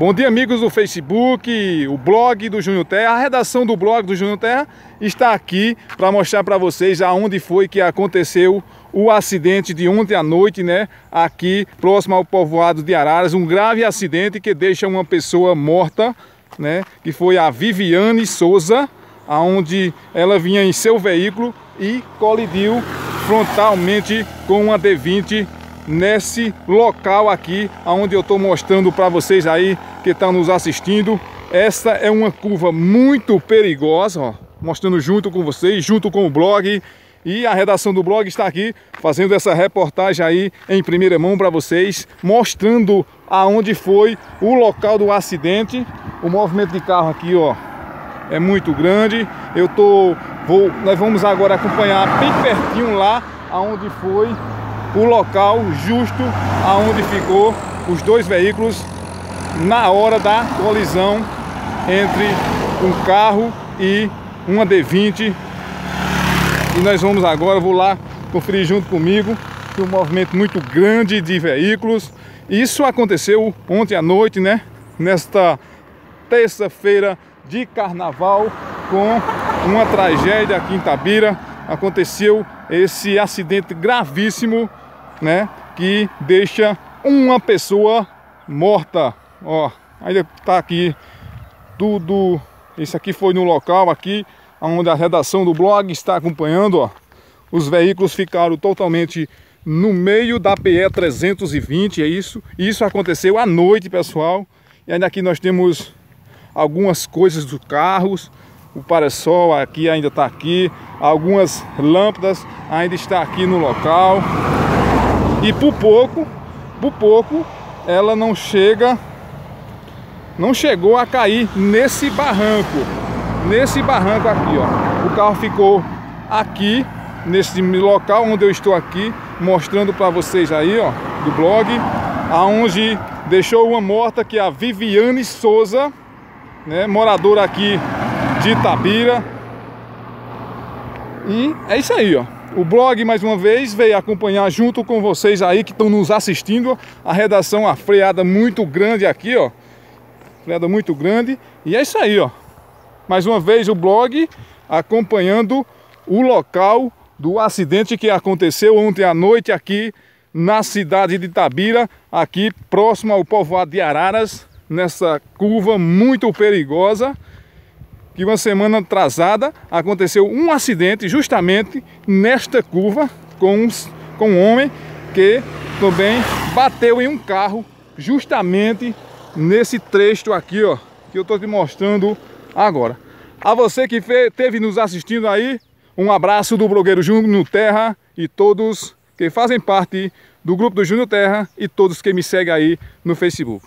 Bom dia, amigos do Facebook, o blog do Júnior Terra. A redação do blog do Júnior Terra está aqui para mostrar para vocês aonde foi que aconteceu o acidente de ontem à noite, né? Aqui próximo ao povoado de Araras, um grave acidente que deixa uma pessoa morta, né? Que foi a Viviane Souza, aonde ela vinha em seu veículo e colidiu frontalmente com uma D20 nesse local aqui, onde eu estou mostrando para vocês aí que estão nos assistindo. Essa é uma curva muito perigosa, ó, mostrando junto com vocês, junto com o blog. E a redação do blog está aqui fazendo essa reportagem aí em primeira mão para vocês, mostrando aonde foi o local do acidente. O movimento de carro aqui, ó, é muito grande. Eu tô, vou, nós vamos agora acompanhar bem pertinho lá aonde foi o local justo aonde ficou os dois veículos na hora da colisão entre um carro e uma D20 e nós vamos agora, vou lá conferir junto comigo um movimento muito grande de veículos. Isso aconteceu ontem à noite, né? Nesta terça-feira de carnaval com uma tragédia aqui em Tabira aconteceu esse acidente gravíssimo né? Que deixa uma pessoa morta. Ó, ainda tá aqui tudo. Isso aqui foi no local aqui, onde a redação do blog está acompanhando, ó. Os veículos ficaram totalmente no meio da PE 320, é isso. Isso aconteceu à noite, pessoal. E ainda aqui nós temos algumas coisas dos carros. O parasol aqui ainda está aqui. Algumas lâmpadas ainda está aqui no local. E por pouco, por pouco, ela não chega, não chegou a cair nesse barranco. Nesse barranco aqui, ó. O carro ficou aqui, nesse local onde eu estou aqui, mostrando para vocês aí, ó, do blog, aonde deixou uma morta que é a Viviane Souza, né, moradora aqui de Itabira. E é isso aí, ó. O blog, mais uma vez, veio acompanhar junto com vocês aí que estão nos assistindo. A redação, a freada muito grande aqui, ó. Freada muito grande. E é isso aí, ó. Mais uma vez o blog acompanhando o local do acidente que aconteceu ontem à noite aqui na cidade de Tabira, aqui próximo ao povoado de Araras, nessa curva muito perigosa que uma semana atrasada aconteceu um acidente justamente nesta curva com, com um homem que também bateu em um carro justamente nesse trecho aqui, ó, que eu estou te mostrando agora. A você que esteve nos assistindo aí, um abraço do blogueiro Júnior Terra e todos que fazem parte do grupo do Júnior Terra e todos que me seguem aí no Facebook.